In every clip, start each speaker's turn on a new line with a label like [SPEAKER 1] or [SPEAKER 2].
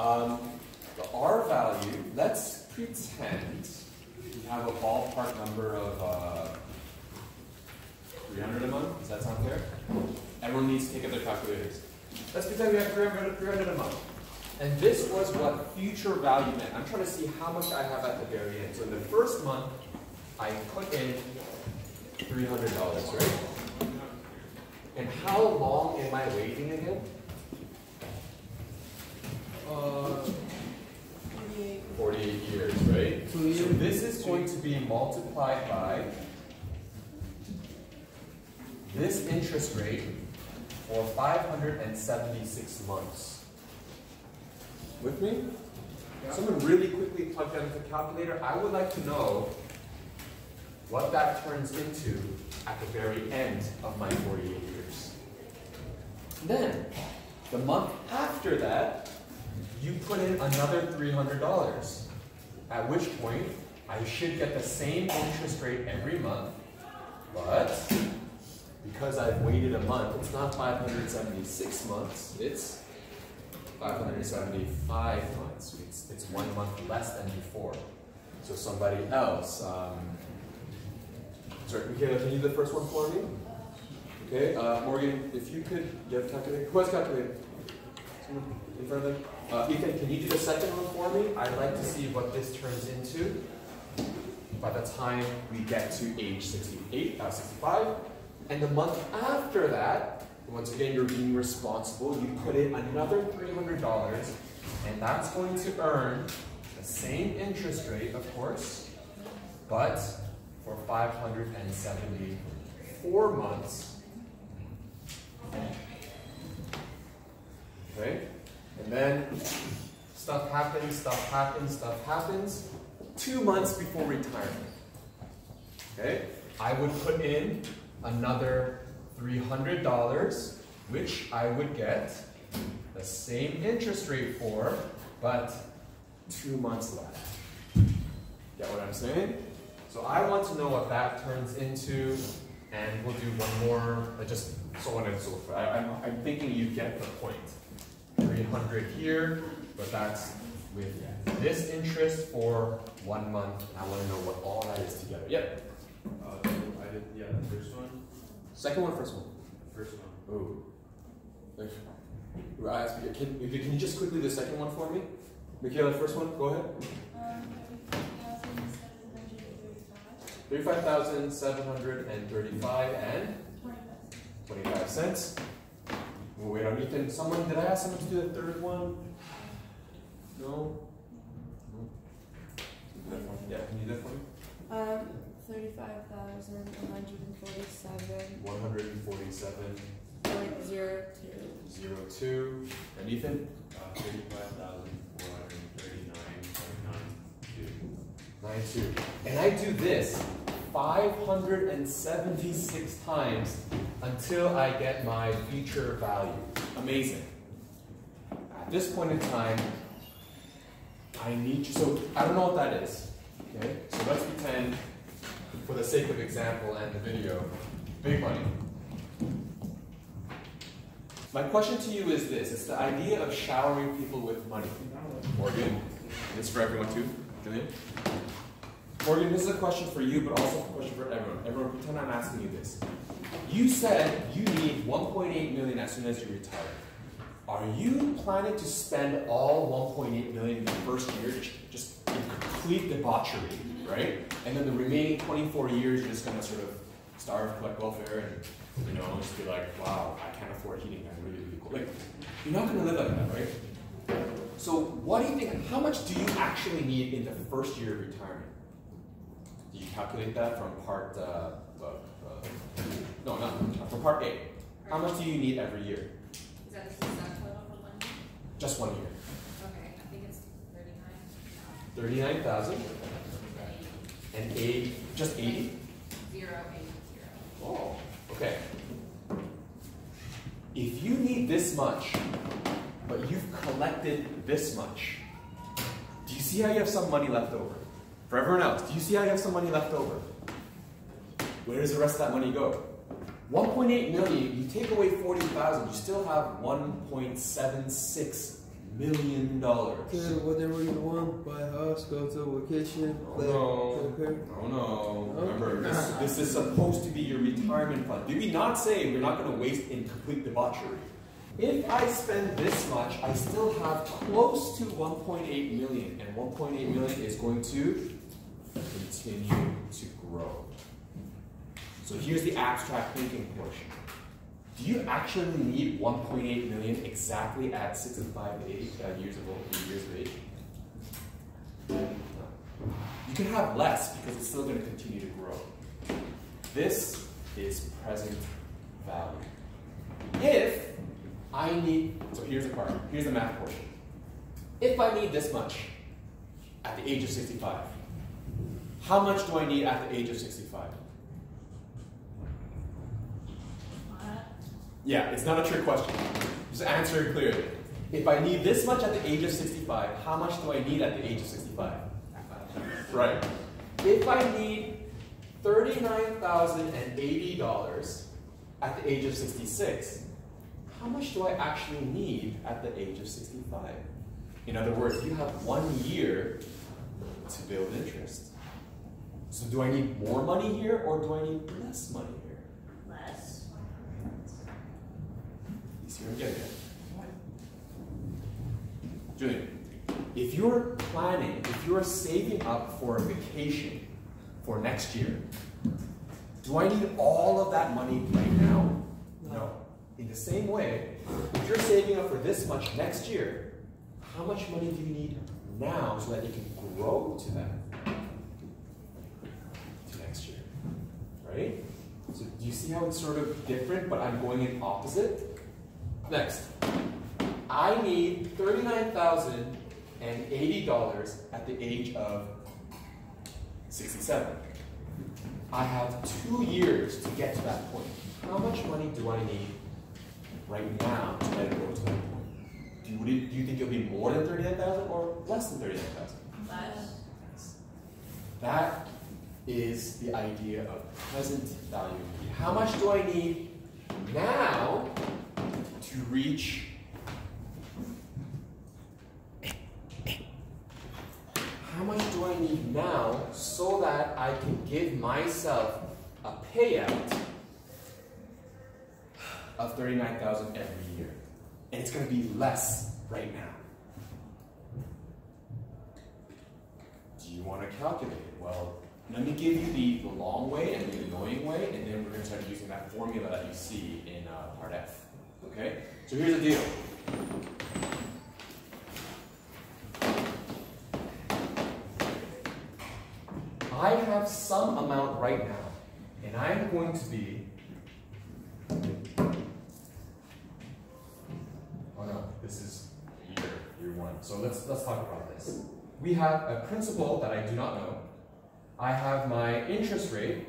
[SPEAKER 1] Um, the R value, let's pretend we have a ballpark number of uh, 300 a month. Does that sound fair? Everyone needs to take out their calculators. Let's pretend we have 300, 300 a month. And this was what future value meant. I'm trying to see how much I have at the very end. So in the first month, I put in $300, right? And how long am I waiting again?
[SPEAKER 2] Uh,
[SPEAKER 1] 48 years, right? So this is going to be multiplied by this interest rate for 576 months. With me? Someone really quickly plug that into the calculator. I would like to know what that turns into at the very end of my 48 years. Then, the month after that, you put in another $300. At which point, I should get the same interest rate every month, but because I've waited a month, it's not 576 months, it's 575 months. It's, it's one month less than before. So somebody else, um, sorry, Michaela, can you do the first one for me? Okay, uh, Morgan, if you could, you have a calculator? Who has a calculator? Someone in front of them? Uh, Ethan, can you do the second one for me? I'd like to see what this turns into by the time we get to age 68, uh, 65. And the month after that, once again, you're being responsible. You put in another $300, and that's going to earn the same interest rate, of course, but for 574 months. Okay? And then stuff happens, stuff happens, stuff happens. Two months before retirement. Okay? I would put in another $300, which I would get the same interest rate for, but two months left. Get what I'm saying? So I want to know what that turns into, and we'll do one more, just so on and so forth. I, I'm, I'm thinking you get the point. 300 here, but that's with this interest for one month. I want to know what all that is together. Yep.
[SPEAKER 3] Uh, so I did, yeah, the first one,
[SPEAKER 1] Second one, first one.
[SPEAKER 3] the first one.
[SPEAKER 1] Ooh. If- Ooh, I you- Can, you- can you just quickly do the second one for me? Michaela, first one, go ahead. Thirty-five thousand seven hundred and thirty-five and twenty-five cents. We'll wait on Ethan. Someone, did I ask someone to do the third one? No? No? Do that one. Yeah, can you do that for me?
[SPEAKER 4] Um, thirty-five thousand one hundred and forty-seven
[SPEAKER 1] One hundred and forty-seven,
[SPEAKER 4] point zero two.
[SPEAKER 1] zero two. And Ethan?
[SPEAKER 3] Uh, thirty-five thousand four hundred and thirty-nine point nine two.
[SPEAKER 1] Nine two. And I do this 576 times until I get my future value. Amazing. At this point in time, I need you, so I don't know what that is. Okay? So let's pretend, for the sake of example and the video, big money. My question to you is this it's the idea of showering people with money. Morgan, this is for everyone too. Julian? Morgan, this is a question for you, but also a question for everyone. Everyone, pretend I'm asking you this. You said you need 1.8 million as soon as you retire. Are you planning to spend all 1.8 million in the first year, just, in complete debauchery, right? And then the remaining 24 years, you're just gonna sort of starve, collect welfare, and you know, just be like, wow, I can't afford heating. I'm really, really cool. Like, you're not gonna live like that, right? So, what do you think? How much do you actually need in the first year of retirement? Do you calculate that from part, uh, uh, no, not from part A? How much do you need every year?
[SPEAKER 5] Is that the sum total for one year?
[SPEAKER 1] Just one year.
[SPEAKER 5] Okay, I think it's thirty-nine.
[SPEAKER 1] Thirty-nine thousand and eight, just eighty?
[SPEAKER 5] Zero, eight, zero.
[SPEAKER 1] Oh, okay. If you need this much, but you've collected this much, do you see how you have some money left over? For everyone else, do you see how you have some money left over? Where does the rest of that money go? 1.8 million, you take away 40,000, you still have 1.76 million dollars.
[SPEAKER 2] Kid, whatever you want, buy a house, go to vacation,
[SPEAKER 1] Oh, no.
[SPEAKER 2] poker.
[SPEAKER 1] No, no.
[SPEAKER 2] Okay.
[SPEAKER 1] Remember, this, this is supposed to be your retirement fund. Did we not say we're not going to waste in complete debauchery? If I spend this much, I still have close to 1.8 million, and 1.8 million is going to continue to grow. So here's the abstract thinking portion. Do you actually need 1.8 million exactly at 65 to 80 uh, years of old, years of age? You can have less because it's still going to continue to grow. This is present value. If I need, so here's the part, here's the math portion. If I need this much at the age of 65, how much do I need at the age of 65? Yeah, it's not a trick question. Just answer it clearly. If I need this much at the age of 65, how much do I need at the age of 65? Right. If I need $39,080 at the age of 66, how much do I actually need at the age of 65? In other words, you have one year to build interest. So do I need more money here or do I need less money here?
[SPEAKER 5] Less.
[SPEAKER 1] You see what I'm getting at? Julian, if you're planning, if you're saving up for a vacation for next year, do I need all of that money right now? No. In the same way, if you're saving up for this much next year, how much money do you need now so that you can grow to that? To next year. Right? So do you see how it's sort of different, but I'm going in opposite? Next. I need $39,080 at the age of 67. I have two years to get to that point. How much money do I need right now to let it go to that point? Do you, do you think it'll be more than 39,000 or less than 39,000?
[SPEAKER 5] Less.
[SPEAKER 1] That is the idea of present value. How much do I need now to reach how much do I need now so that I can give myself a payout of 39,000 every year? And it's going to be less right now. Do you want to calculate it? Well, let me give you the, the long way and the annoying way, and then we're going to start using that formula that you see in uh, part F. Okay? So here's the deal. I have some amount right now, and I am going to be. Oh no, this is year, year one. So let's let's talk about this. We have a principal that I do not know. I have my interest rate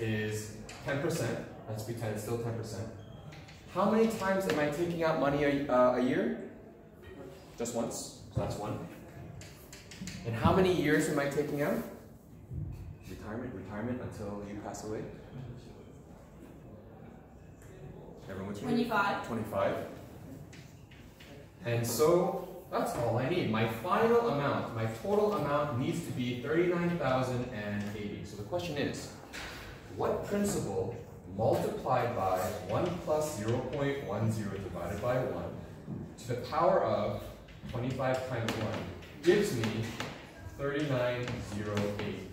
[SPEAKER 1] is 10%. Let's pretend it's still 10%. How many times am I taking out money a, uh, a year? Just once. So that's one. And how many years am I taking out? Retirement, retirement until you pass away. Everyone with me?
[SPEAKER 5] Twenty-five.
[SPEAKER 1] 25. And so that's all I need. My final amount, my total amount needs to be 39,080. So the question is, what principal multiplied by 1 plus 0.10 divided by 1 to the power of 25 times 1 gives me 39080?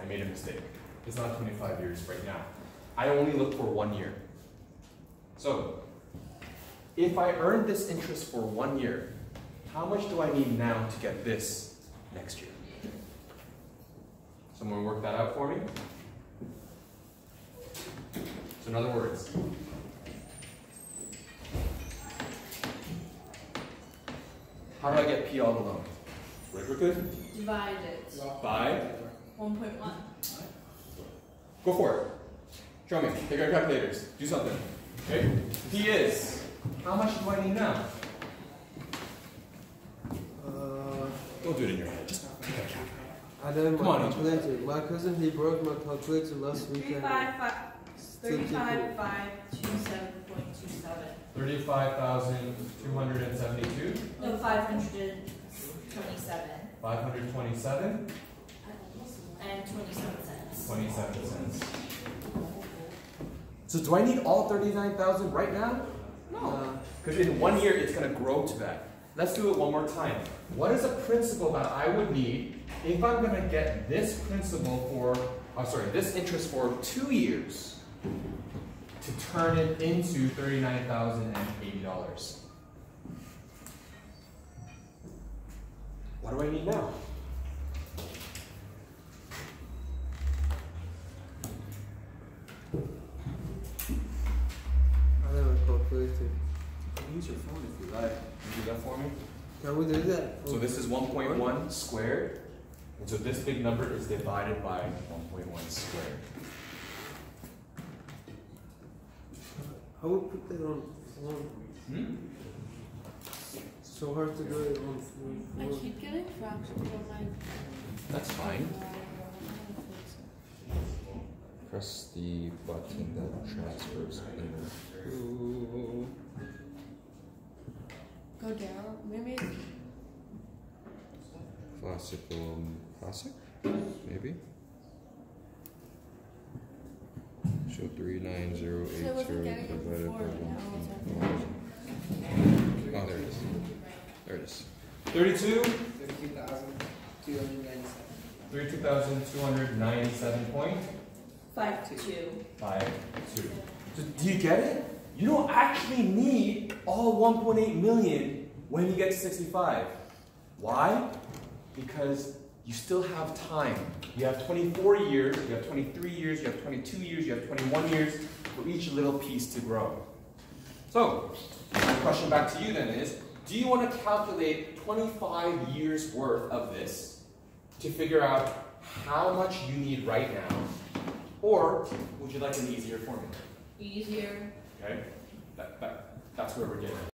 [SPEAKER 1] I made a mistake. It's not 25 years right now. I only look for one year. So, if I earn this interest for one year, how much do I need now to get this next year? Someone work that out for me? So in other words, how do I get P all alone? Rick, we're good?
[SPEAKER 5] Divide it.
[SPEAKER 1] By?
[SPEAKER 5] One point one.
[SPEAKER 1] Go for it. Show me. Take our calculators. Do something. Okay? P is, how much do I need now?
[SPEAKER 2] Uh,
[SPEAKER 1] Don't do it in your head. Just take a calculator.
[SPEAKER 2] I don't
[SPEAKER 1] Come
[SPEAKER 2] my
[SPEAKER 1] on, Angel.
[SPEAKER 2] calculator. My cousin he broke my calculator last weekend.
[SPEAKER 5] five five,
[SPEAKER 2] Still keep
[SPEAKER 5] thirty-five
[SPEAKER 2] it.
[SPEAKER 5] five two seven point two seven.
[SPEAKER 1] thirty-five thousand two hundred and seventy-two,
[SPEAKER 5] No, five hundred twenty-seven
[SPEAKER 1] five hundred twenty-seven,
[SPEAKER 5] and twenty-seven cents.
[SPEAKER 1] twenty-seven cents. So do I need all thirty-nine thousand right now?
[SPEAKER 2] Uh,
[SPEAKER 1] Because in one year, it's gonna grow to that. Let's do it one more time. What is a principal that I would need if I'm gonna get this principal for, oh, sorry, this interest for two years to turn it into thirty-nine thousand and eighty dollars? What do I need now?
[SPEAKER 2] I have a calculator.
[SPEAKER 1] Use your phone if you like. Can you do that for me?
[SPEAKER 2] Can we do that?
[SPEAKER 1] So this is one point one squared, and so this big number is divided by one point one squared.
[SPEAKER 2] How we put that on? on
[SPEAKER 1] Hmm?
[SPEAKER 2] so hard to do it on.
[SPEAKER 4] I keep getting fractions on my.
[SPEAKER 1] That's fine.
[SPEAKER 6] Press the button that transfers in.
[SPEAKER 2] Ooh.
[SPEAKER 4] Go down, maybe.
[SPEAKER 6] Classical, classic, maybe. Show three nine zero
[SPEAKER 4] So I
[SPEAKER 6] eight
[SPEAKER 4] wasn't
[SPEAKER 6] zero
[SPEAKER 4] getting it
[SPEAKER 6] divided by
[SPEAKER 4] before, but now
[SPEAKER 6] one.
[SPEAKER 4] it's
[SPEAKER 6] Oh, there it is. There it is.
[SPEAKER 1] Thirty-two,
[SPEAKER 7] Thirty-two thousand two hundred ninety-seven.
[SPEAKER 1] thirty-two thousand two hundred ninety-seven point
[SPEAKER 5] Five two.
[SPEAKER 1] five two. So do you get it? You don't actually need all one point eight million when you get to sixty-five. Why? Because you still have time. You have twenty-four years, you have twenty-three years, you have twenty-two years, you have twenty-one years for each little piece to grow. So, my question back to you then is, do you want to calculate 25 years worth of this to figure out how much you need right now? Or would you like an easier formula?
[SPEAKER 5] Easier.
[SPEAKER 1] Okay? That, that, that's where we're getting.